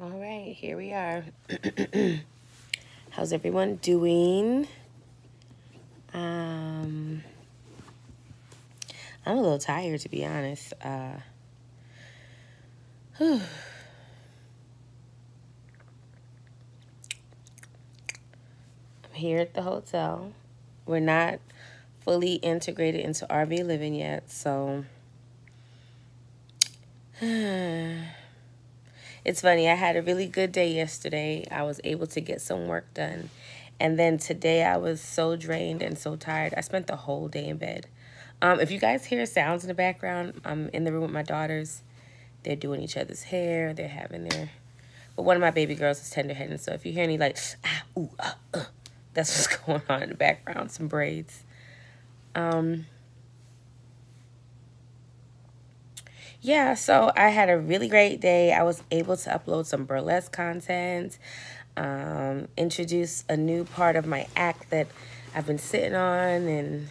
All right, here we are. How's everyone doing? Um, I'm a little tired, to be honest. Uh, I'm here at the hotel. We're not fully integrated into RV living yet, so it's funny. I had a really good day yesterday. I was able to get some work done. And then today I was so drained and so tired. I spent the whole day in bed. Um, if you guys hear sounds in the background, I'm in the room with my daughters. They're doing each other's hair. They're having their... But one of my baby girls is tenderheading. So if you hear any like, ah, ooh, ah, uh, that's what's going on in the background. Some braids. Um, yeah, so I had a really great day. I was able to upload some burlesque content, um, introduce a new part of my act that I've been sitting on and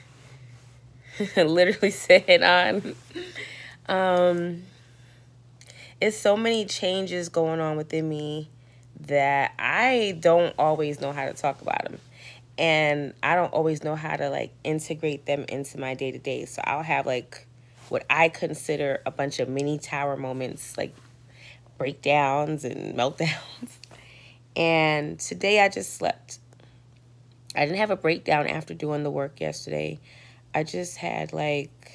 literally sitting on. Um, it's so many changes going on within me that I don't always know how to talk about them. And I don't always know how to like integrate them into my day to day. So I'll have like what I consider a bunch of mini tower moments, like breakdowns and meltdowns. And today I just slept. I didn't have a breakdown after doing the work yesterday. I just had like,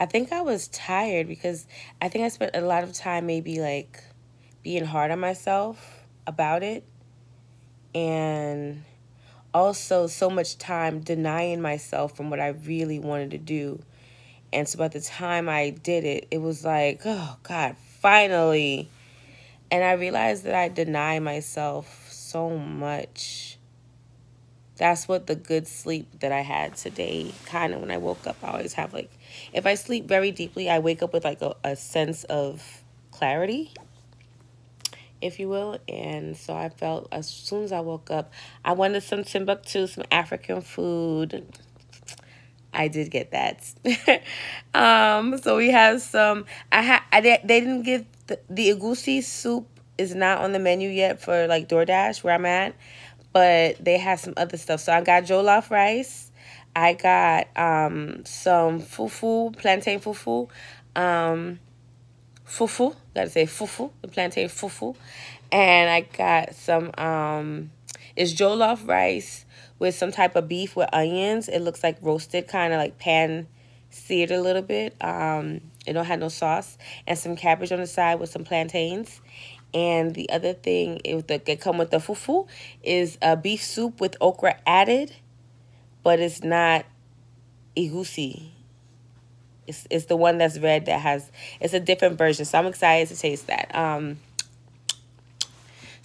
I think I was tired because I think I spent a lot of time maybe like being hard on myself about it. And also so much time denying myself from what I really wanted to do and so by the time I did it, it was like, oh God, finally. And I realized that I deny myself so much. That's what the good sleep that I had today, kind of when I woke up, I always have like, if I sleep very deeply, I wake up with like a, a sense of clarity, if you will. And so I felt as soon as I woke up, I wanted some Timbuktu, some African food, I did get that. um, so we have some. I had. I they didn't give the, the egusi soup is not on the menu yet for like DoorDash where I'm at, but they have some other stuff. So I got jollof rice. I got um some fufu, plantain fufu, um, fufu. Gotta say fufu, the plantain fufu, and I got some um, it's jollof rice with some type of beef with onions. It looks like roasted, kind of like pan seared a little bit. Um, it don't have no sauce. And some cabbage on the side with some plantains. And the other thing, it, the, come with the fufu, is a beef soup with okra added. But it's not egusi. It's, it's the one that's red that has, it's a different version. So I'm excited to taste that. Um,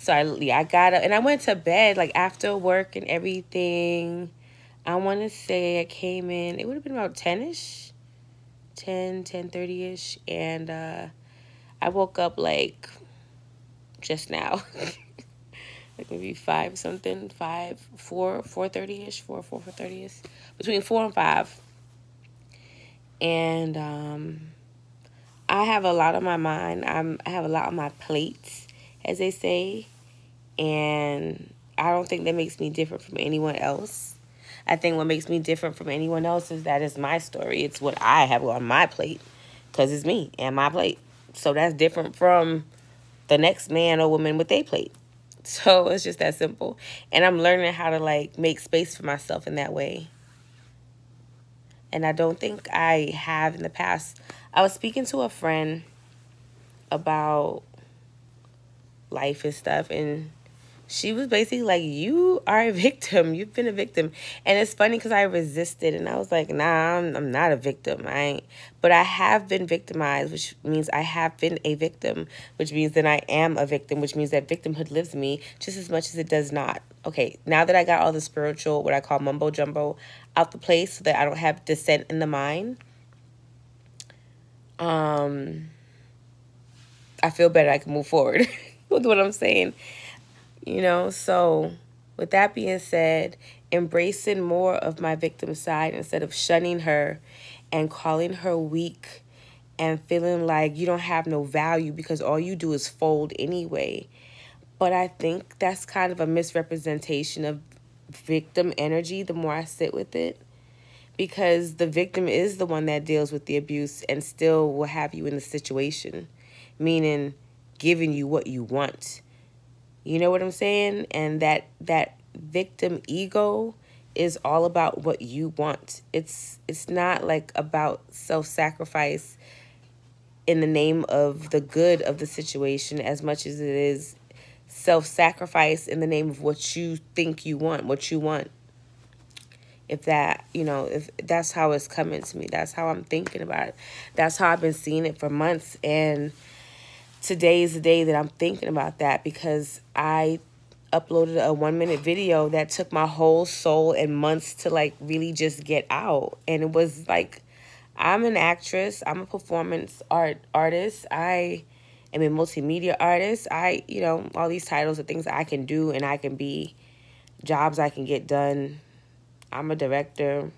so I, I got up and I went to bed like after work and everything. I want to say I came in, it would have been about 10-ish, 10, 10 30-ish. And uh, I woke up like just now. like maybe five something, five, four, four thirty ish, four, four, four thirty ish, between four and five. And um, I have a lot on my mind. I'm I have a lot on my plates, as they say. And I don't think that makes me different from anyone else. I think what makes me different from anyone else is that it's my story. It's what I have on my plate because it's me and my plate. So that's different from the next man or woman with their plate. So it's just that simple. And I'm learning how to like make space for myself in that way. And I don't think I have in the past. I was speaking to a friend about life and stuff and she was basically like you are a victim. You've been a victim. And it's funny because i resisted and i was like nah I'm, I'm not a victim. I ain't. But i have been victimized which means i have been a victim which means that i am a victim which means that victimhood lives me just as much as it does not. Okay now that i got all the spiritual what i call mumbo jumbo out the place so that i don't have dissent in the mind um i feel better. I can move forward. With what I'm saying. You know, so with that being said, embracing more of my victim side instead of shunning her and calling her weak and feeling like you don't have no value because all you do is fold anyway. But I think that's kind of a misrepresentation of victim energy the more I sit with it. Because the victim is the one that deals with the abuse and still will have you in the situation, meaning giving you what you want. You know what I'm saying? And that that victim ego is all about what you want. It's it's not like about self-sacrifice in the name of the good of the situation as much as it is self-sacrifice in the name of what you think you want, what you want. If that, you know, if that's how it's coming to me, that's how I'm thinking about it. That's how I've been seeing it for months and today is the day that I'm thinking about that because I uploaded a one minute video that took my whole soul and months to like really just get out. And it was like, I'm an actress, I'm a performance art artist. I am a multimedia artist. I, you know, all these titles are things I can do and I can be, jobs I can get done. I'm a director.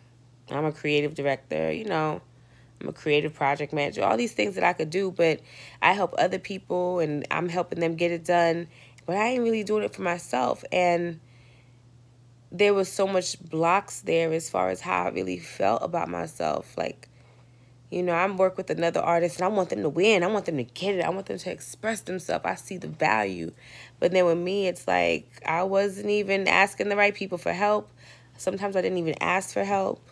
I'm a creative director, you know. I'm a creative project manager, all these things that I could do, but I help other people and I'm helping them get it done but I ain't really doing it for myself. And there was so much blocks there as far as how I really felt about myself. Like, you know, I'm work with another artist and I want them to win. I want them to get it. I want them to express themselves. I see the value. But then with me, it's like I wasn't even asking the right people for help. Sometimes I didn't even ask for help.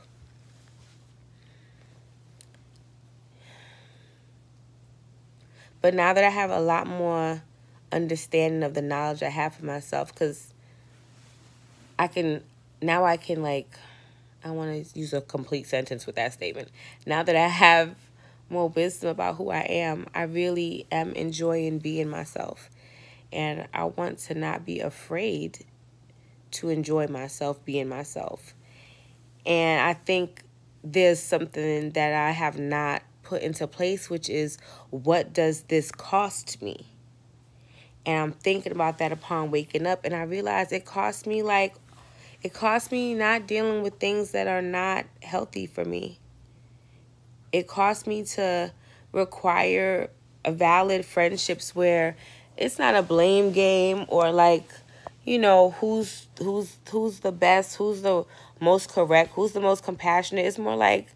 But now that I have a lot more understanding of the knowledge I have for myself because I can now I can like I want to use a complete sentence with that statement. Now that I have more wisdom about who I am, I really am enjoying being myself. And I want to not be afraid to enjoy myself being myself. And I think there's something that I have not put into place, which is what does this cost me? And I'm thinking about that upon waking up. And I realized it cost me like, it cost me not dealing with things that are not healthy for me. It cost me to require a valid friendships where it's not a blame game or like, you know, who's who's who's the best, who's the most correct, who's the most compassionate. It's more like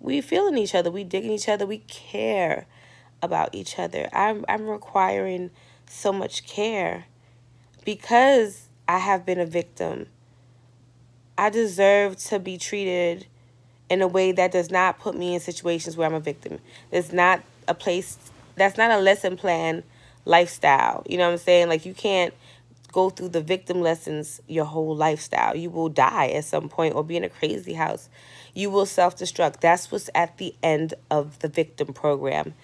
we feeling each other, we digging each other, we care about each other. I'm I'm requiring so much care because I have been a victim. I deserve to be treated in a way that does not put me in situations where I'm a victim. It's not a place, that's not a lesson plan lifestyle. You know what I'm saying? Like, you can't go through the victim lessons your whole lifestyle. You will die at some point or be in a crazy house. You will self destruct. That's what's at the end of the victim program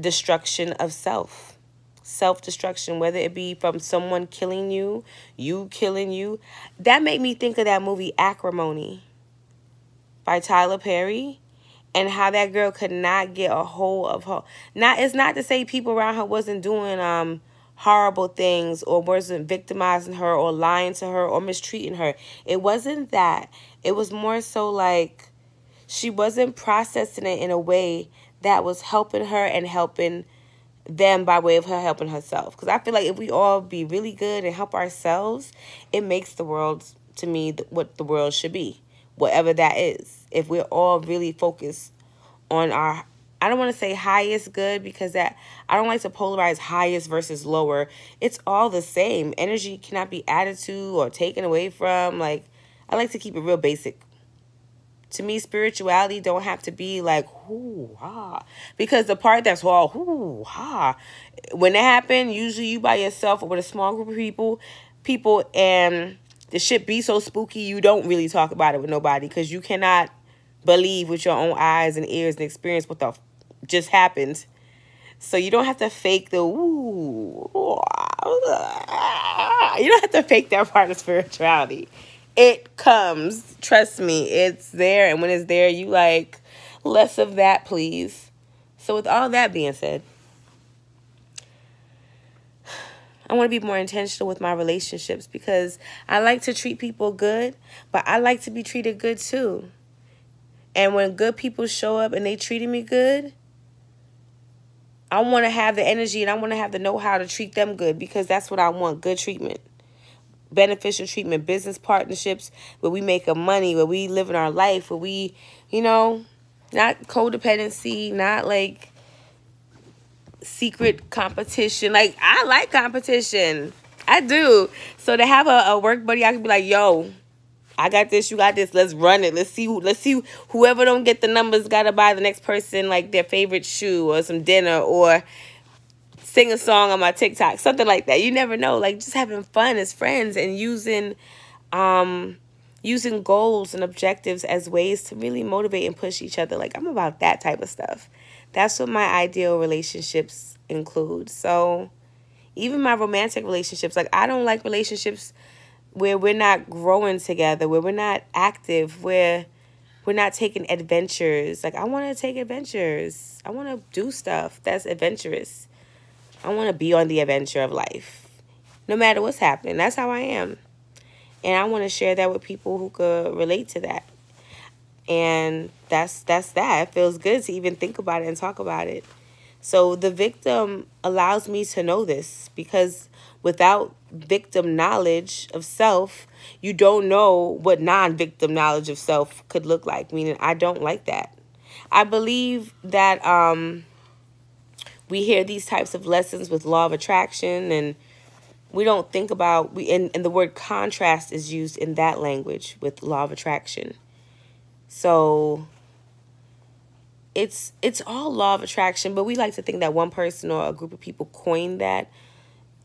destruction of self self-destruction, whether it be from someone killing you, you killing you. That made me think of that movie Acrimony by Tyler Perry and how that girl could not get a hold of her. Not it's not to say people around her wasn't doing um horrible things or wasn't victimizing her or lying to her or mistreating her. It wasn't that. It was more so like she wasn't processing it in a way that was helping her and helping them by way of her helping herself. Because I feel like if we all be really good and help ourselves, it makes the world, to me, what the world should be, whatever that is. If we're all really focused on our, I don't want to say highest good because that, I don't like to polarize highest versus lower. It's all the same. Energy cannot be added to or taken away from. Like, I like to keep it real basic to me, spirituality don't have to be like whoo ha, ah, because the part that's all whoo ha, ah, when it happen, usually you by yourself or with a small group of people, people, and the shit be so spooky you don't really talk about it with nobody because you cannot believe with your own eyes and ears and experience what the just happened. So you don't have to fake the ooh. You don't have to fake that part of spirituality it comes. Trust me, it's there. And when it's there, you like less of that, please. So, with all that being said, I want to be more intentional with my relationships because I like to treat people good, but I like to be treated good too. And when good people show up and they treated me good, I want to have the energy and I want to have the know-how to treat them good because that's what I want, good treatment. Beneficial treatment, business partnerships where we make a money, where we live in our life, where we, you know, not codependency, not like secret competition. Like I like competition. I do. So to have a, a work buddy, I can be like, yo, I got this, you got this. Let's run it. Let's see. Let's see. Whoever don't get the numbers got to buy the next person like their favorite shoe or some dinner or sing a song on my TikTok, something like that. You never know. Like just having fun as friends and using, um, using goals and objectives as ways to really motivate and push each other. Like I'm about that type of stuff. That's what my ideal relationships include. So even my romantic relationships, like I don't like relationships where we're not growing together, where we're not active, where we're not taking adventures. Like I want to take adventures. I want to do stuff that's adventurous. I want to be on the adventure of life. No matter what's happening. That's how I am. And I want to share that with people who could relate to that. And that's that's that. It feels good to even think about it and talk about it. So the victim allows me to know this because without victim knowledge of self, you don't know what non victim knowledge of self could look like. Meaning, I don't like that. I believe that um, we hear these types of lessons with law of attraction and we don't think about we and, and the word contrast is used in that language with law of attraction so it's it's all law of attraction but we like to think that one person or a group of people coined that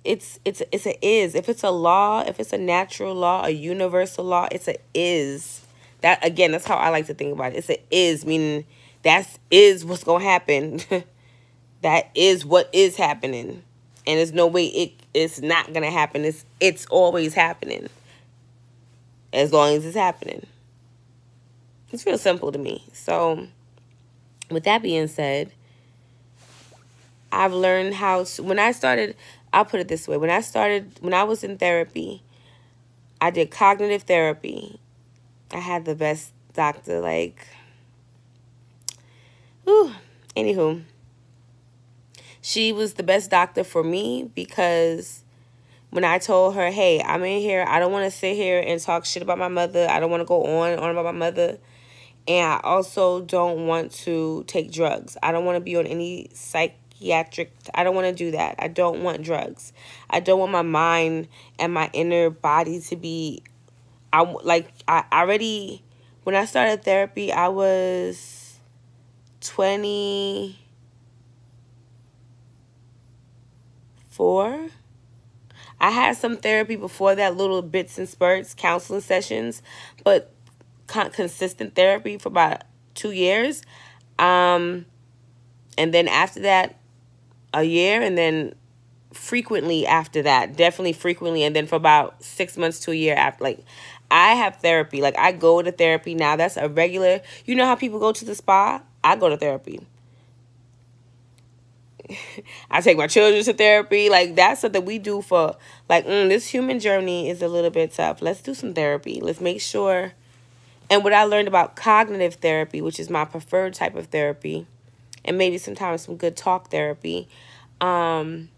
it's it's it's a is. If it's a law if it's a natural law a universal law it's a is. That again that's how i like to think about it. It's a is meaning that's is what's gonna happen. That is what is happening. And there's no way it it's not gonna happen. It's it's always happening. As long as it's happening. It's real simple to me. So with that being said i've learned how when i started I'll put it this way. When I started, when I was in therapy, I did cognitive therapy. I had the best doctor, like, whew. Anywho, she was the best doctor for me because when I told her, hey, I'm in here, I don't want to sit here and talk shit about my mother. I don't want to go on and on about my mother. And I also don't want to take drugs. I don't want to be on any psych psychiatric. I don't want to do that. I don't want drugs. I don't want my mind and my inner body to be. I like I already when I started therapy. I was twenty four. I had some therapy before that, little bits and spurts, counseling sessions, but con consistent therapy for about two years. Um, and then after that, a year and then frequently after that definitely frequently and then for about six months to a year after like i have therapy. Like i go to therapy now. That's a regular you know how people go to the spa? I go to therapy. I take my children to therapy. Like that's something we do for like mm, this human journey is a little bit tough. Let's do some therapy. Let's make sure and what i learned about cognitive therapy which is my preferred type of therapy and maybe sometimes some good talk therapy. Um,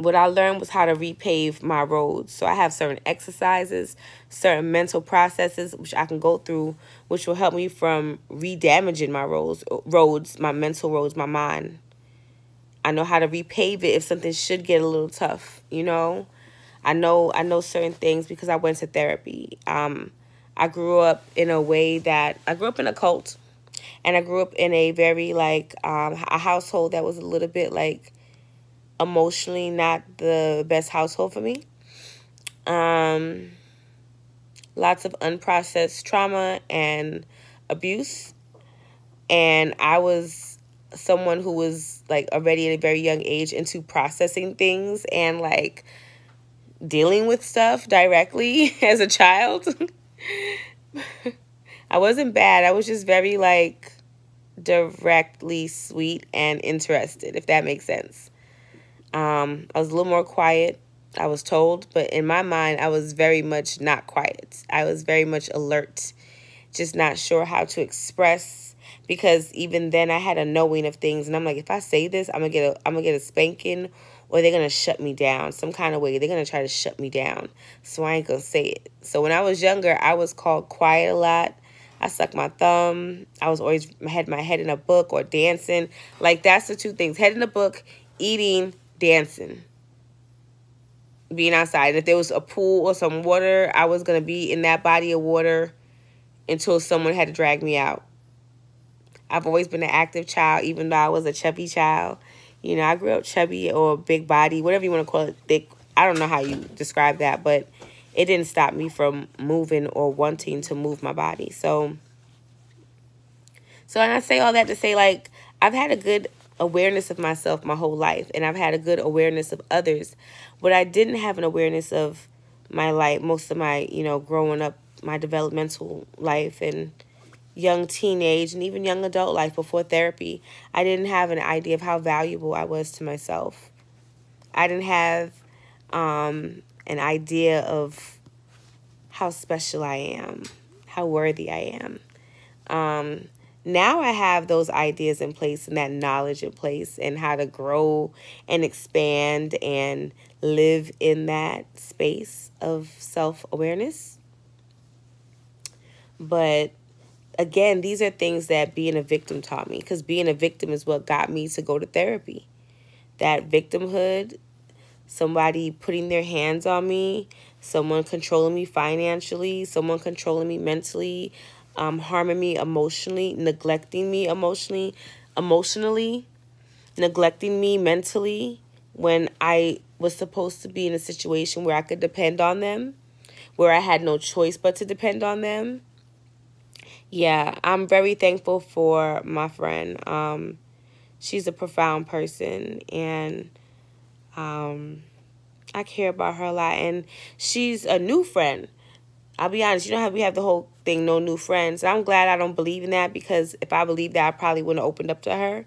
what I learned was how to repave my roads. So I have certain exercises, certain mental processes which I can go through, which will help me from re-damaging my roads, roads, my mental roads, my mind. I know how to repave it if something should get a little tough, you know. I know I know certain things because I went to therapy. Um, I grew up in a way that I grew up in a cult and I grew up in a very like um, a household that was a little bit like emotionally not the best household for me. Um, lots of unprocessed trauma and abuse, and I was someone who was like already at a very young age into processing things and like dealing with stuff directly as a child. I wasn't bad. I was just very like directly sweet and interested, if that makes sense. Um, I was a little more quiet, I was told, but in my mind, I was very much not quiet. I was very much alert just not sure how to express because even then I had a knowing of things and I'm like if I say this I'm gonna get a I'm gonna get a spanking or they're gonna shut me down some kind of way they're gonna try to shut me down so I ain't gonna say it so when I was younger I was called quiet a lot I sucked my thumb I was always had my head in a book or dancing like that's the two things head in a book eating dancing being outside if there was a pool or some water I was gonna be in that body of water until someone had to drag me out. I've always been an active child, even though I was a chubby child. You know, I grew up chubby or big body, whatever you want to call it, thick. I don't know how you describe that, but it didn't stop me from moving or wanting to move my body. So, so and I say all that to say, like, I've had a good awareness of myself my whole life, and I've had a good awareness of others. But I didn't have an awareness of my life, most of my, you know, growing up my developmental life and young teenage and even young adult life before therapy, I didn't have an idea of how valuable I was to myself. I didn't have um, an idea of how special I am, how worthy I am. Um, now I have those ideas in place and that knowledge in place and how to grow and expand and live in that space of self awareness. But again, these are things that being a victim taught me because being a victim is what got me to go to therapy. That victimhood, somebody putting their hands on me, someone controlling me financially, someone controlling me mentally, um, harming me emotionally, neglecting me emotionally, emotionally, neglecting me mentally when I was supposed to be in a situation where I could depend on them, where I had no choice but to depend on them yeah, I'm very thankful for my friend. Um, she's a profound person, and um, I care about her a lot. And she's a new friend. I'll be honest, you know how we have the whole thing, no new friends. I'm glad I don't believe in that because if I believed that, I probably wouldn't have opened up to her.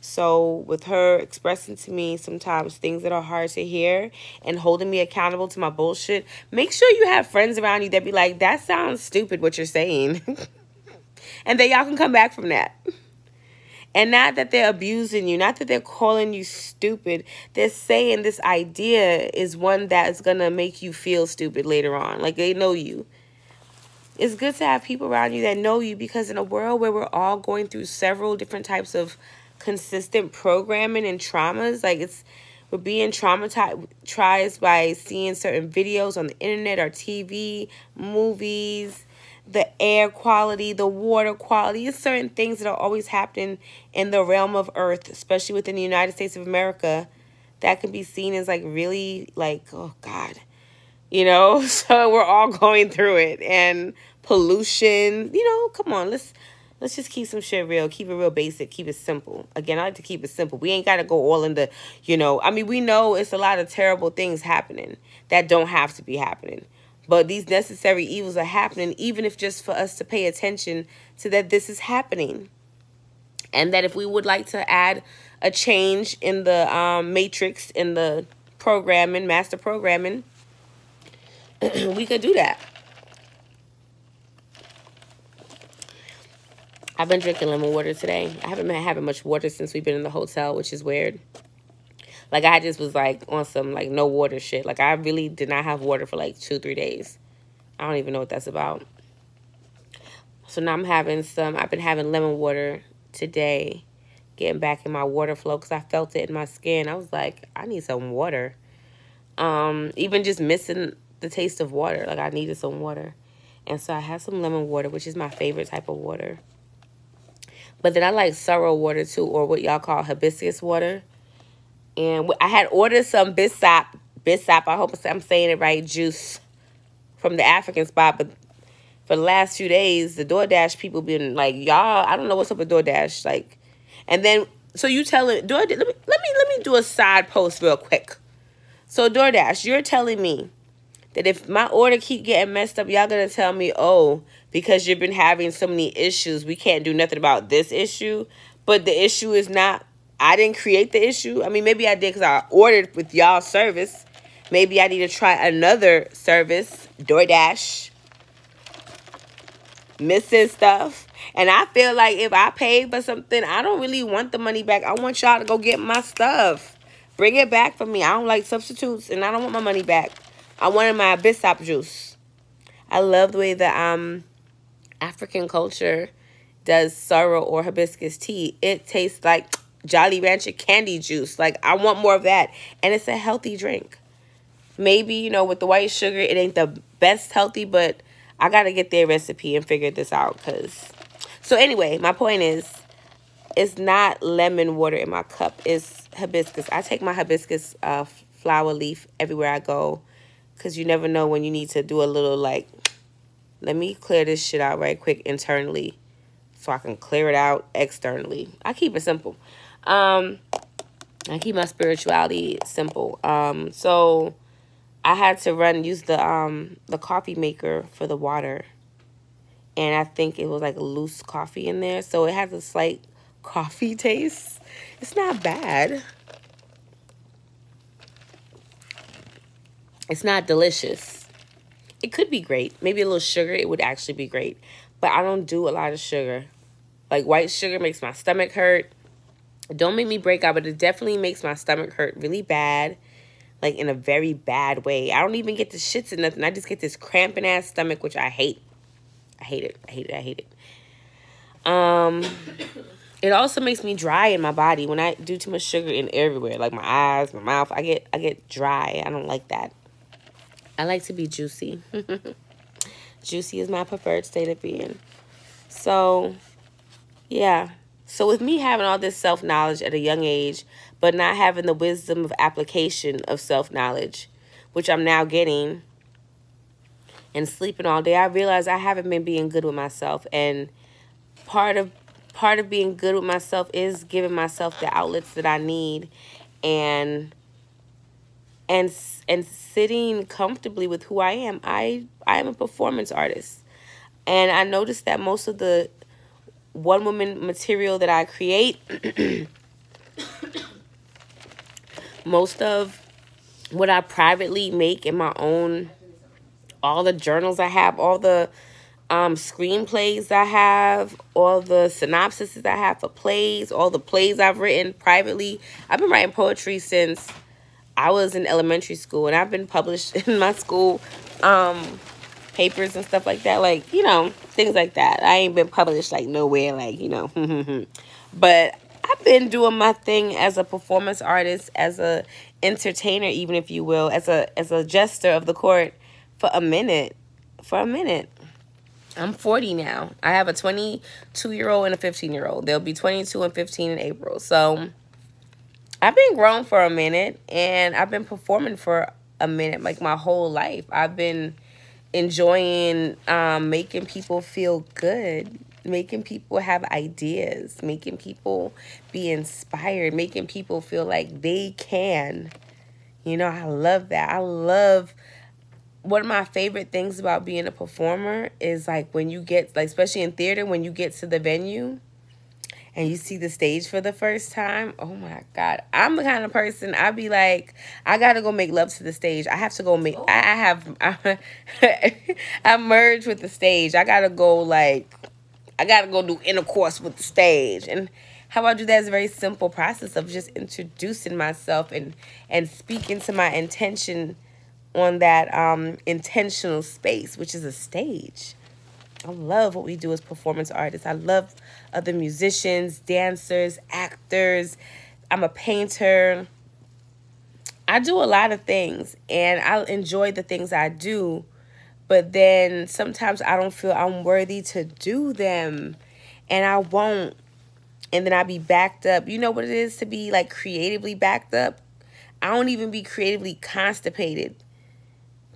So with her expressing to me sometimes things that are hard to hear and holding me accountable to my bullshit, make sure you have friends around you that be like, that sounds stupid what you're saying. and that y'all can come back from that. And not that they're abusing you, not that they're calling you stupid. They're saying this idea is one that's going to make you feel stupid later on. Like they know you. It's good to have people around you that know you because in a world where we're all going through several different types of consistent programming and traumas, like it's we're being traumatized by seeing certain videos on the internet or TV, movies, the air quality, the water quality, certain things that are always happening in the realm of earth, especially within the United States of America, that can be seen as like really like, oh God. You know, so we're all going through it. And pollution, you know, come on, let's let's just keep some shit real, keep it real basic, keep it simple. Again, I like to keep it simple. We ain't gotta go all into, you know, I mean we know it's a lot of terrible things happening that don't have to be happening. But these necessary evils are happening, even if just for us to pay attention to that this is happening. And that if we would like to add a change in the um, matrix, in the programming, master programming, we could do that. I've been drinking lemon water today. I haven't been having much water since we've been in the hotel, which is weird. Like I just was like on some like no water shit. Like I really did not have water for like two, three days. I don't even know what that's about. So now I'm having some, I've been having lemon water today. Getting back in my water flow because I felt it in my skin. I was like, I need some water. Um, even just missing the taste of water. Like I needed some water. And so I had some lemon water, which is my favorite type of water. But then I like sorrel water too, or what y'all call hibiscus water. And I had ordered some Bissap, Bissap, I hope I'm saying it right, juice from the African spot. But for the last few days, the DoorDash people been like, y'all, I don't know what's up with DoorDash. Like, and then, so you telling, DoorDash, let me, let me, let me do a side post real quick. So DoorDash, you're telling me that if my order keep getting messed up, y'all gonna tell me, oh, because you've been having so many issues, we can't do nothing about this issue. But the issue is not I didn't create the issue. I mean, maybe I did because I ordered with y'all service. Maybe I need to try another service, DoorDash. missing stuff. And I feel like if I pay for something, I don't really want the money back. I want y'all to go get my stuff. Bring it back for me. I don't like substitutes and I don't want my money back. I wanted my Bissap juice. I love the way that um African culture does sorrel or hibiscus tea. It tastes like Jolly Rancher candy juice. Like, I want more of that. And it's a healthy drink. Maybe, you know, with the white sugar, it ain't the best healthy, but I got to get their recipe and figure this out. Cause... So anyway, my point is, it's not lemon water in my cup. It's hibiscus. I take my hibiscus uh, flower leaf everywhere I go. Because you never know when you need to do a little, like, let me clear this shit out right quick internally so I can clear it out externally. I keep it simple. Um, I keep my spirituality simple. Um, so I had to run use the um the coffee maker for the water, and I think it was like loose coffee in there, so it has a slight coffee taste. It's not bad. It's not delicious. It could be great. Maybe a little sugar, it would actually be great. But I don't do a lot of sugar. Like white sugar makes my stomach hurt. Don't make me break out, but it definitely makes my stomach hurt really bad. Like in a very bad way. I don't even get the shits and nothing. I just get this cramping ass stomach, which I hate. I hate it. I hate it. I hate it. Um, it also makes me dry in my body when I do too much sugar in everywhere, like my eyes, my mouth. I get I get dry. I don't like that. I like to be juicy. juicy is my preferred state of being. So, yeah. So with me having all this self-knowledge at a young age, but not having the wisdom of application of self-knowledge, which I'm now getting, and sleeping all day, I realize I haven't been being good with myself. And part of part of being good with myself is giving myself the outlets that I need and and and sitting comfortably with who I am. I I am a performance artist. And I noticed that most of the one woman material that I create, most of what I privately make in my own, all the journals I have, all the um, screenplays I have, all the synopsises I have for plays, all the plays I've written privately. I've been writing poetry since I was in elementary school and I've been published in my school um, papers and stuff like that. Like, you know, things like that. I ain't been published like nowhere, like, you know. but I've been doing my thing as a performance artist, as a entertainer, even if you will, as a as a jester of the court for a minute. For a minute. I'm 40 now. I have a 22 year old and a 15 year old. They'll be 22 and 15 in April. So I've been grown for a minute and I've been performing for a minute, like my whole life. I've been enjoying um, making people feel good, making people have ideas, making people be inspired, making people feel like they can. You know, I love that. I love one of my favorite things about being a performer is like when you get like especially in theater when you get to the venue and you see the stage for the first time, oh my God. I'm the kind of person, I'd be like, I gotta go make love to the stage. I have to go make, I, I have, I, I merge with the stage. I gotta go like, I gotta go do intercourse with the stage. And how I do that is a very simple process of just introducing myself and, and speaking to my intention on that um, intentional space, which is a stage. I love what we do as performance artists. I love other musicians, dancers, actors. I'm a painter. I do a lot of things and I enjoy the things I do, but then sometimes I don't feel I'm worthy to do them and I won't. And then I'll be backed up. You know what it is to be like creatively backed up? I don't even be creatively constipated.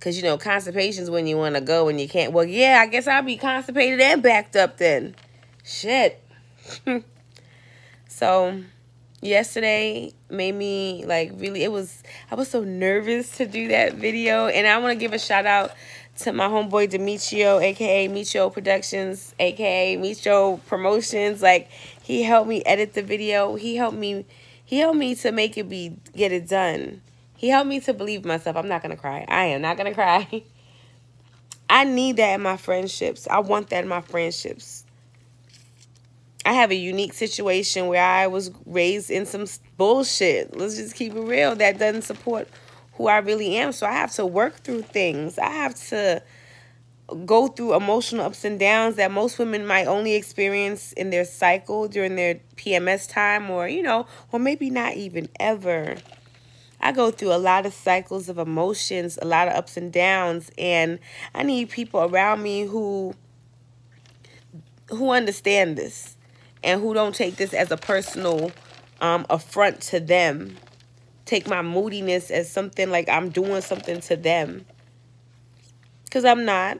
Because, you know, constipation is when you want to go and you can't. Well, yeah, I guess I'll be constipated and backed up then. Shit. so, yesterday made me, like, really, it was, I was so nervous to do that video. And I want to give a shout out to my homeboy Demetrio, aka Micho Productions, aka Micho Promotions. Like, he helped me edit the video. He helped me, he helped me to make it be, get it done. He helped me to believe myself. I'm not going to cry. I am not going to cry. I need that in my friendships. I want that in my friendships. I have a unique situation where I was raised in some bullshit. Let's just keep it real. That doesn't support who I really am. So I have to work through things. I have to go through emotional ups and downs that most women might only experience in their cycle during their PMS time or, you know, or maybe not even ever. I go through a lot of cycles of emotions, a lot of ups and downs, and I need people around me who who understand this and who don't take this as a personal um, affront to them. Take my moodiness as something like I'm doing something to them. Because I'm not.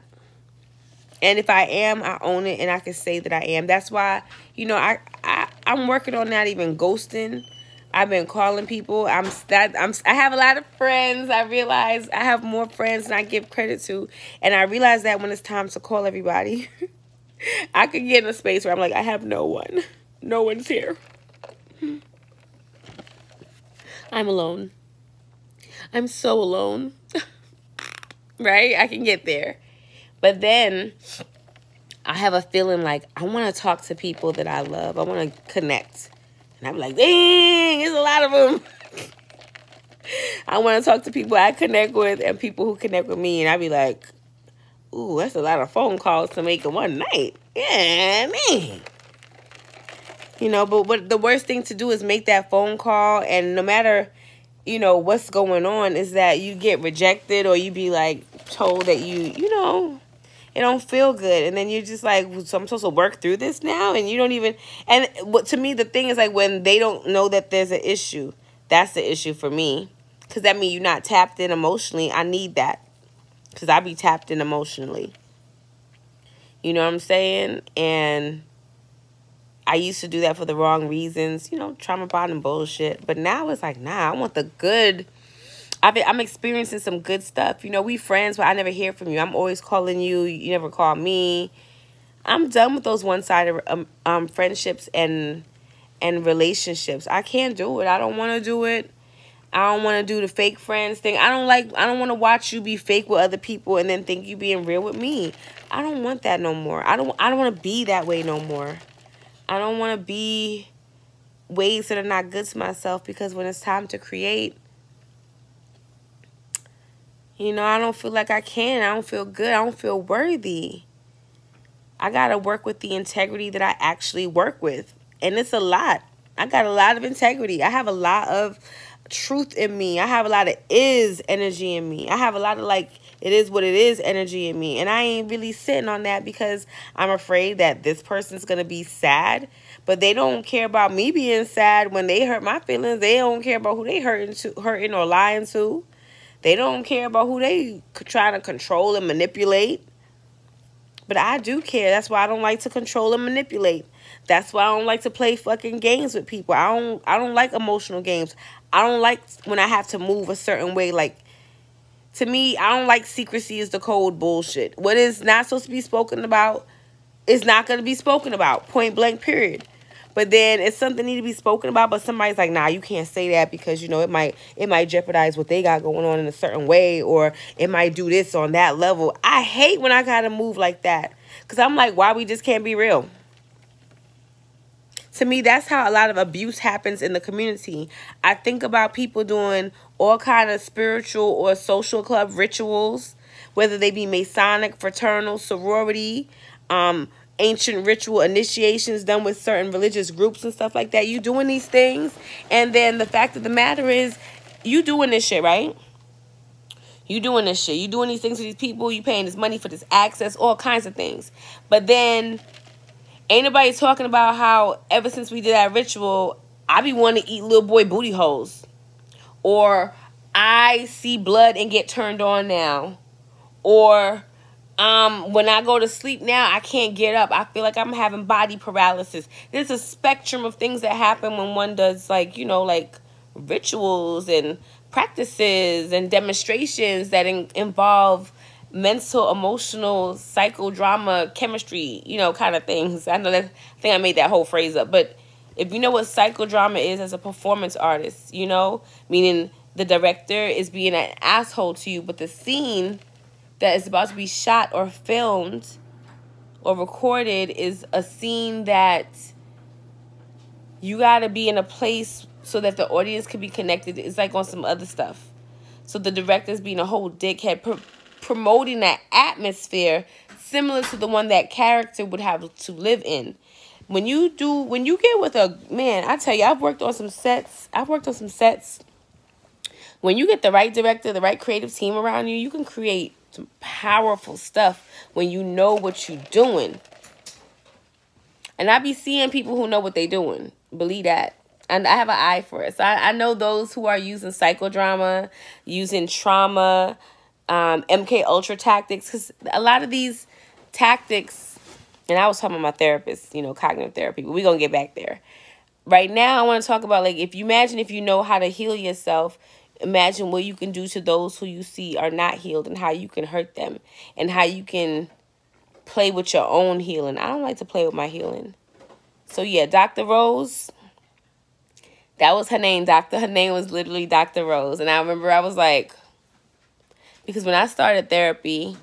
And if I am, I own it and I can say that I am. That's why, you know, I, I, I'm working on not even ghosting I've been calling people. I'm that I'm I have a lot of friends. I realize I have more friends than I give credit to, and I realize that when it's time to call everybody, I could get in a space where I'm like, I have no one. No one's here. I'm alone. I'm so alone. right? I can get there. But then I have a feeling like I want to talk to people that I love. I want to connect. And I'm like, dang, it's a lot of them. I want to talk to people I connect with and people who connect with me. And I'd be like, ooh, that's a lot of phone calls to make in one night. Yeah, man. You know, but what the worst thing to do is make that phone call. And no matter, you know, what's going on, is that you get rejected or you be like told that you, you know, it don't feel good. And then you're just like so i'm supposed to work through this now? And you don't even and what to me the thing is like when they don't know that there's an issue that's the issue for me. Because that means you're not tapped in emotionally. I need that. Because i be tapped in emotionally. You know what i'm saying? And I used to do that for the wrong reasons, you know, trauma bonding bullshit. But now it's like, nah, I want the good I've I'm experiencing some good stuff. You know, we friends, but I never hear from you. I'm always calling you. You never call me. I'm done with those one-sided um, um, friendships and and relationships. I can't do it. I don't want to do it. I don't want to do the fake friends thing. I don't like. I don't want to watch you be fake with other people and then think you being real with me. I don't want that no more. I don't. I don't want to be that way no more. I don't want to be ways that are not good to myself because when it's time to create you know, I don't feel like I can. I don't feel good. I don't feel worthy. I got to work with the integrity that I actually work with. And it's a lot. I got a lot of integrity. I have a lot of truth in me. I have a lot of is energy in me. I have a lot of like, it is what it is energy in me. And I ain't really sitting on that because I'm afraid that this person's going to be sad. But they don't care about me being sad when they hurt my feelings. They don't care about who they hurting to, hurting or lying to. They don't care about who they trying to control and manipulate. But I do care. That's why I don't like to control and manipulate. That's why I don't like to play fucking games with people. I don't I don't like emotional games. I don't like when I have to move a certain way like to me, I don't like secrecy is the cold bullshit. What is not supposed to be spoken about is not going to be spoken about. Point blank period. But then it's something need to be spoken about, but somebody's like, nah, you can't say that because you know it might it might jeopardize what they got going on in a certain way, or it might do this on that level. I hate when I gotta move like that. Cause I'm like, why we just can't be real? To me, that's how a lot of abuse happens in the community. I think about people doing all kind of spiritual or social club rituals, whether they be Masonic, fraternal, sorority, um, ancient ritual initiations done with certain religious groups and stuff like that. You doing these things. And then the fact of the matter is, you doing this shit, right? You doing this shit. You doing these things for these people. You paying this money for this access, all kinds of things. But then ain't nobody talking about how ever since we did that ritual, I be wanting to eat little boy booty holes. Or I see blood and get turned on now. Or um, when I go to sleep now, I can't get up. I feel like I'm having body paralysis. There's a spectrum of things that happen when one does like, you know, like rituals and practices and demonstrations that in involve mental, emotional, psychodrama, chemistry, you know, kind of things. I know that I think I made that whole phrase up, but if you know what psychodrama is as a performance artist, you know, meaning the director is being an asshole to you, but the scene that is about to be shot or filmed or recorded is a scene that you got to be in a place so that the audience can be connected. It's like on some other stuff. So the director's being a whole dickhead, pr promoting that atmosphere similar to the one that character would have to live in. When you do, when you get with a man, I tell you, I've worked on some sets. I've worked on some sets. When you get the right director, the right creative team around you, you can create some powerful stuff when you know what you're doing. And I be seeing people who know what they're doing. Believe that. And I have an eye for it. So I, I know those who are using psychodrama, using trauma, um, MK Ultra tactics. Because a lot of these tactics, and I was talking about my therapist, you know, cognitive therapy. But we're going to get back there. Right now, I want to talk about, like, if you imagine if you know how to heal yourself, imagine what you can do to those who you see are not healed and how you can hurt them and how you can play with your own healing. I don't like to play with my healing. So yeah, Dr. Rose, that was her name, Doctor. Her name was literally Dr. Rose. And I remember I was like, because when I started therapy,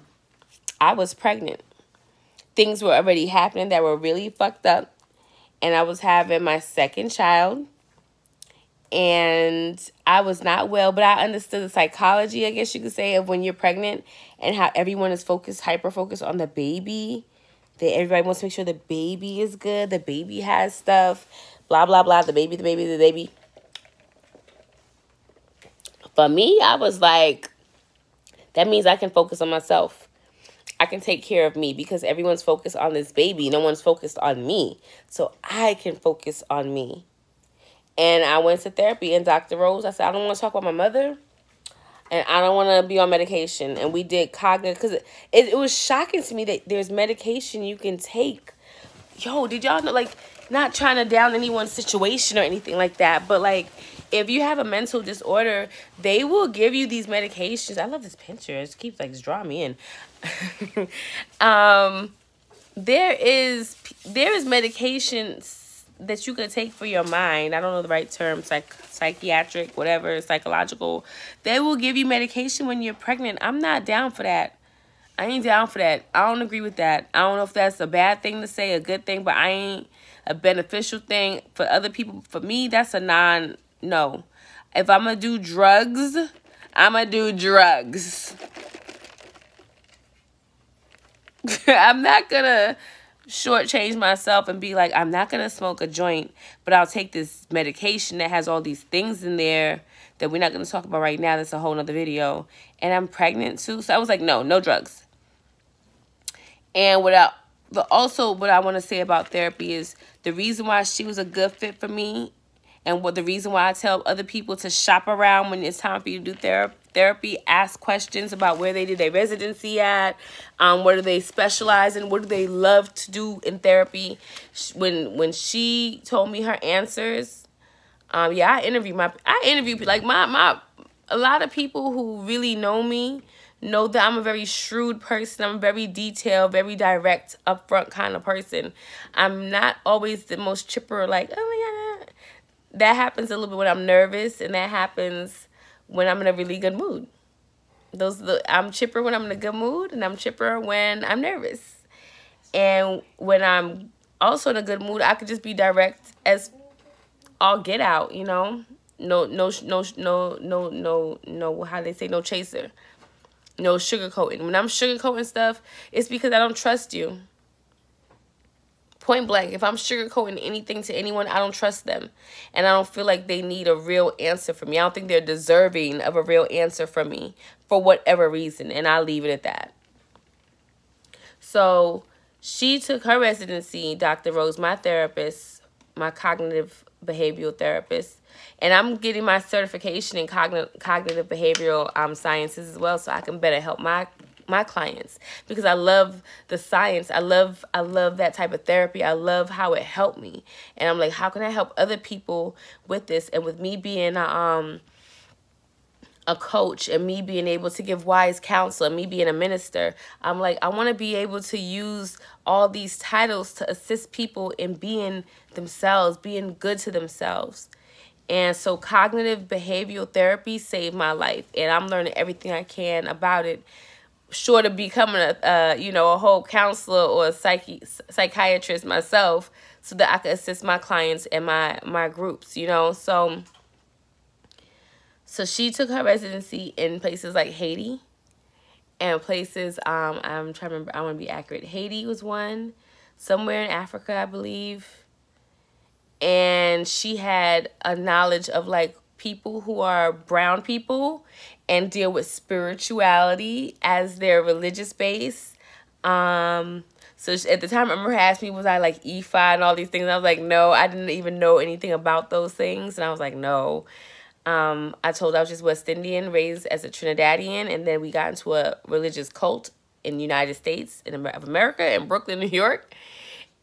I was pregnant. Things were already happening that were really fucked up. And I was having my second child and I was not well, but I understood the psychology, I guess you could say, of when you're pregnant and how everyone is focused, hyper focused on the baby. That everybody wants to make sure the baby is good, the baby has stuff, blah, blah, blah, the baby, the baby, the baby. For me, I was like, that means I can focus on myself. I can take care of me because everyone's focused on this baby. No one's focused on me. So I can focus on me. And I went to therapy and Dr. Rose, I said, I don't want to talk about my mother and I don't want to be on medication. And we did cognitive because it, it, was shocking to me that there's medication you can take. Yo, did y'all know, like, not trying to down anyone's situation or anything like that, but like, if you have a mental disorder, they will give you these medications. I love this picture. It keeps like drawing me in. um, there is there is medications that you could take for your mind. I don't know the right term, psych psychiatric, whatever, psychological. They will give you medication when you're pregnant. I'm not down for that. I ain't down for that. I don't agree with that. I don't know if that's a bad thing to say, a good thing, but I ain't a beneficial thing for other people. For me, that's a non no. If I'm gonna do drugs, I'm gonna do drugs. I'm not gonna shortchange myself and be like, I'm not going to smoke a joint, but I'll take this medication that has all these things in there that we're not going to talk about right now. That's a whole nother video. And I'm pregnant too. So I was like, no, no drugs. And what I, but also what I want to say about therapy is the reason why she was a good fit for me and what the reason why I tell other people to shop around when it's time for you to do therapy therapy, ask questions about where they did their residency at, um, what do they specialize in, what do they love to do in therapy. When when she told me her answers, um, yeah, I interview my I interview like my my a lot of people who really know me know that I'm a very shrewd person. I'm a very detailed, very direct, upfront kind of person. I'm not always the most chipper, like, oh my God. That happens a little bit when I'm nervous, and that happens when I'm in a really good mood. Those the I'm chipper when I'm in a good mood and I'm chipper when I'm nervous. And when I'm also in a good mood, I could just be direct as all get out, you know? No no no no no no no how they say no chaser. No sugarcoating. When I'm sugarcoating stuff, it's because I don't trust you. Point blank, if I'm sugarcoating anything to anyone, I don't trust them. And I don't feel like they need a real answer from me. I don't think they're deserving of a real answer from me for whatever reason. And I'll leave it at that. So she took her residency, Dr. Rose, my therapist, my cognitive behavioral therapist. And I'm getting my certification in cognitive cognitive behavioral um, sciences as well so I can better help my my clients because I love the science. I love I love that type of therapy. I love how it helped me. And I'm like, how can I help other people with this? And with me being a, um a coach and me being able to give wise counsel and me being a minister, I'm like, I want to be able to use all these titles to assist people in being themselves, being good to themselves. And so cognitive behavioral therapy saved my life. And I'm learning everything I can about it short of becoming a uh, you know a whole counselor or a psyche psychiatrist myself so that I could assist my clients and my my groups you know? So so she took her residency in places like Haiti and places um I'm trying to remember I want to be accurate Haiti was one somewhere in Africa I believe. And she had a knowledge of like people who are brown people and deal with spirituality as their religious base. Um, so at the time, her asking me, was I like Ifa and all these things? And I was like, no, I didn't even know anything about those things. And I was like, no. Um, I told I was just West Indian, raised as a Trinidadian, and then we got into a religious cult in the United States in of America in Brooklyn, New York.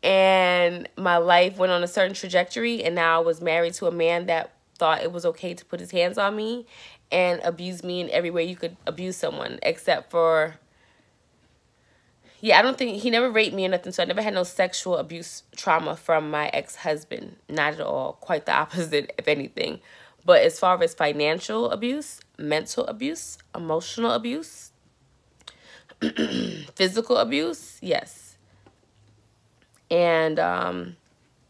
And my life went on a certain trajectory, and now I was married to a man that thought it was okay to put his hands on me and abuse me in every way you could abuse someone except for yeah i don't think he never raped me or nothing so i never had no sexual abuse trauma from my ex-husband. Not at all. Quite the opposite if anything. But as far as financial abuse mental abuse emotional abuse physical abuse yes. And um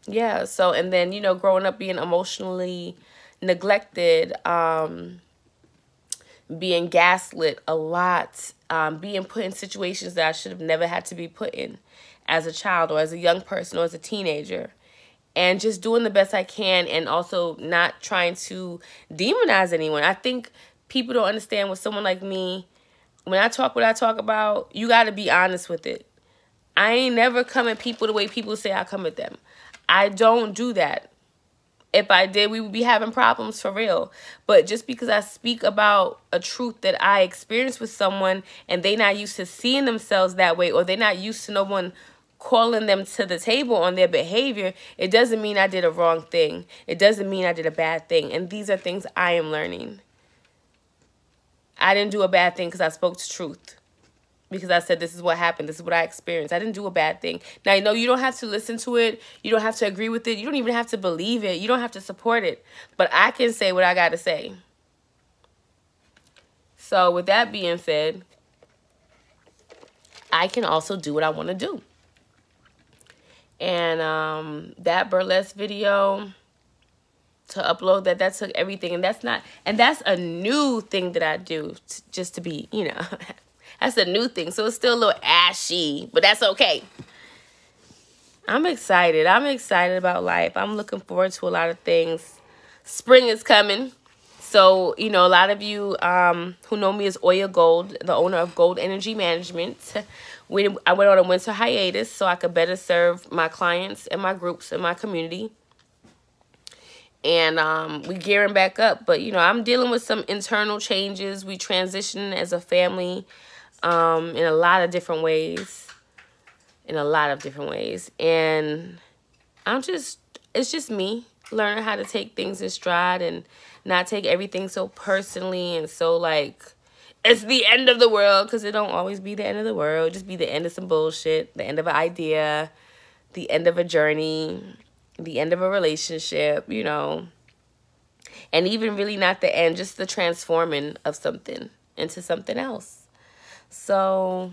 yeah so and then you know growing up being emotionally neglected, um, being gaslit a lot, um, being put in situations that I should have never had to be put in as a child or as a young person or as a teenager. And just doing the best I can and also not trying to demonize anyone. I think people don't understand with someone like me, when I talk what I talk about, you got to be honest with it. I ain't never come at people the way people say I come at them. I don't do that if I did, we would be having problems for real. But just because I speak about a truth that I experienced with someone and they not used to seeing themselves that way or they're not used to no one calling them to the table on their behavior, it doesn't mean I did a wrong thing. It doesn't mean I did a bad thing. And these are things I am learning. I didn't do a bad thing because I spoke to truth because I said this is what happened. This is what I experienced. I didn't do a bad thing. Now, you know, you don't have to listen to it. You don't have to agree with it. You don't even have to believe it. You don't have to support it. But I can say what I got to say. So with that being said, I can also do what I want to do. And um, that burlesque video to upload that, that took everything. And that's not, and that's a new thing that I do just to be, you know, That's a new thing. So it's still a little ashy, but that's okay. I'm excited. I'm excited about life. I'm looking forward to a lot of things. Spring is coming. So, you know, a lot of you um, who know me as Oya Gold, the owner of Gold Energy Management, we, I went on a winter hiatus so I could better serve my clients and my groups and my community. And um, we gearing back up. But, you know, I'm dealing with some internal changes. We transition as a family um, in a lot of different ways. In a lot of different ways. And I'm just, it's just me learning how to take things in stride and not take everything so personally and so like, it's the end of the world because it don't always be the end of the world. Just be the end of some bullshit, the end of an idea, the end of a journey, the end of a relationship, you know. And even really not the end, just the transforming of something into something else. So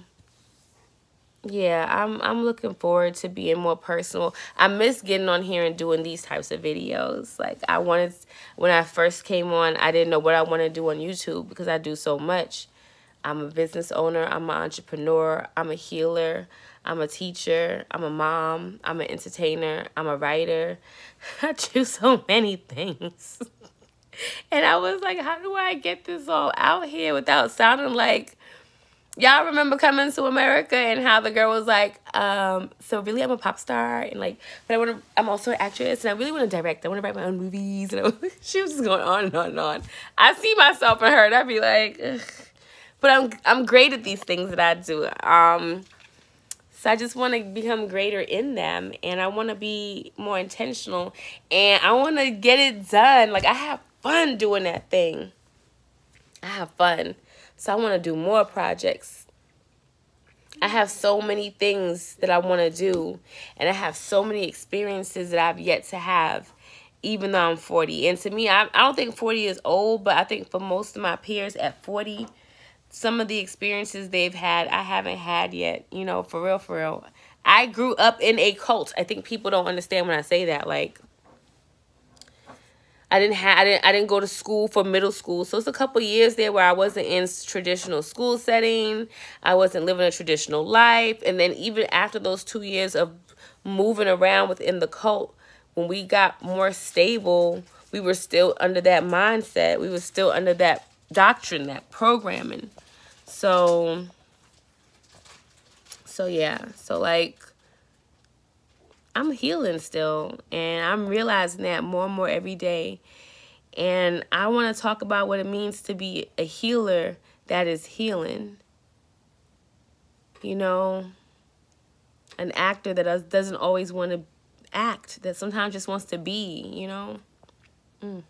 yeah, I'm I'm looking forward to being more personal. I miss getting on here and doing these types of videos. Like I wanted when I first came on, I didn't know what I want to do on YouTube because I do so much. I'm a business owner, I'm an entrepreneur, I'm a healer, I'm a teacher, I'm a mom, I'm an entertainer, I'm a writer. I do so many things. and I was like, how do I get this all out here without sounding like y'all remember coming to America and how the girl was like, um, so really I'm a pop star and like, but I want to, I'm also an actress and I really want to direct. I want to write my own movies. And was, she was just going on and on and on. I see myself in her and I'd be like, Ugh. but I'm, I'm great at these things that I do. Um, so I just want to become greater in them and I want to be more intentional and I want to get it done. Like I have fun doing that thing. I have fun. So I want to do more projects. I have so many things that I want to do. And I have so many experiences that I've yet to have, even though I'm 40. And to me, I, I don't think 40 is old, but I think for most of my peers at 40, some of the experiences they've had, I haven't had yet. You know, for real, for real. I grew up in a cult. I think people don't understand when I say that. Like, I didn't have I didn't I didn't go to school for middle school. So it's a couple years there where I wasn't in traditional school setting. I wasn't living a traditional life. And then even after those two years of moving around within the cult, when we got more stable, we were still under that mindset. We were still under that doctrine, that programming. So so yeah. So like I'm healing still and I'm realizing that more and more every day. And I want to talk about what it means to be a healer that is healing. You know, an actor that doesn't always want to act, that sometimes just wants to be, you know. Mm.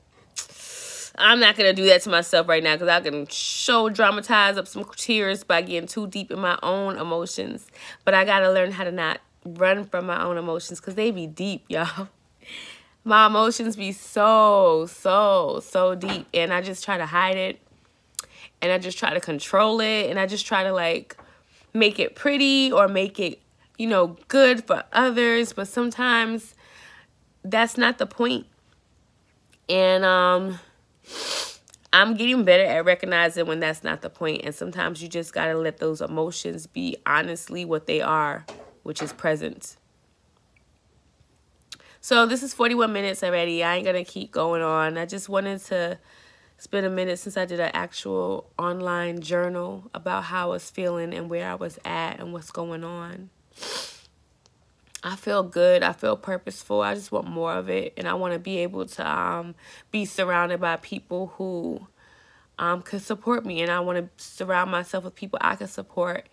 I'm not going to do that to myself right now because I can show dramatize up some tears by getting too deep in my own emotions. But I got to learn how to not run from my own emotions because they be deep, y'all. My emotions be so, so, so deep. And I just try to hide it. And I just try to control it. And I just try to like make it pretty or make it, you know, good for others. But sometimes that's not the point. And um I'm getting better at recognizing when that's not the point. And sometimes you just got to let those emotions be honestly what they are which is present. So this is 41 minutes already. I ain't going to keep going on. I just wanted to spend a minute since I did an actual online journal about how I was feeling and where I was at and what's going on. I feel good. I feel purposeful. I just want more of it. And I want to be able to um, be surrounded by people who um, could support me. And I want to surround myself with people I can support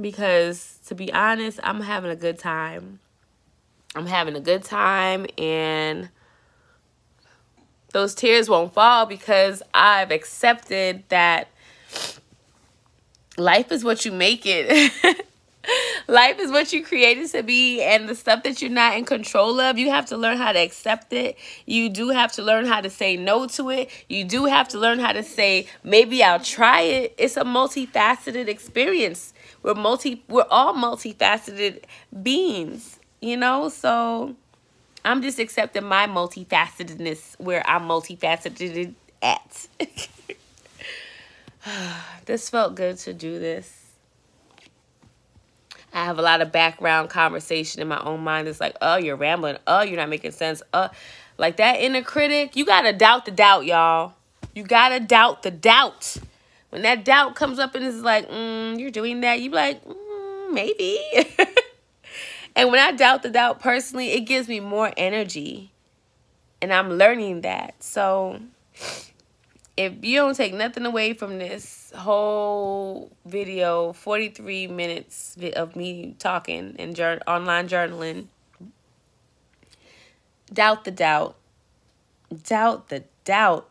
because to be honest, I'm having a good time. I'm having a good time and those tears won't fall because I've accepted that life is what you make it. life is what you created to be and the stuff that you're not in control of you have to learn how to accept it you do have to learn how to say no to it you do have to learn how to say maybe i'll try it it's a multifaceted experience we're multi we're all multifaceted beings, you know? So I'm just accepting my multifacetedness where I'm multifaceted at. this felt good to do this. I have a lot of background conversation in my own mind. It's like, oh, you're rambling. Oh, you're not making sense. Uh, like that inner critic, you got to doubt the doubt, y'all. You got to doubt the doubt. When that doubt comes up and is like, mm, you're doing that, you be like, mm, maybe. and when I doubt the doubt personally, it gives me more energy. And I'm learning that. So if you don't take nothing away from this whole video, 43 minutes of me talking and jour online journaling, doubt the doubt. Doubt the doubt.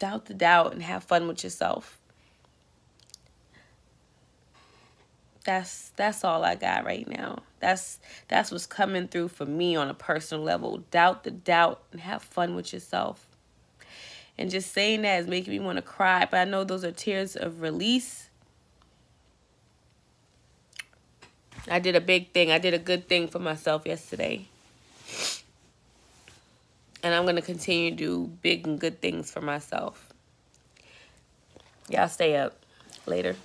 Doubt the doubt and have fun with yourself. That's that's all I got right now. That's that's what's coming through for me on a personal level. Doubt the doubt and have fun with yourself. And just saying that is making me want to cry, but I know those are tears of release. I did a big thing. I did a good thing for myself yesterday. And I'm going to continue to do big and good things for myself. Y'all stay up. Later.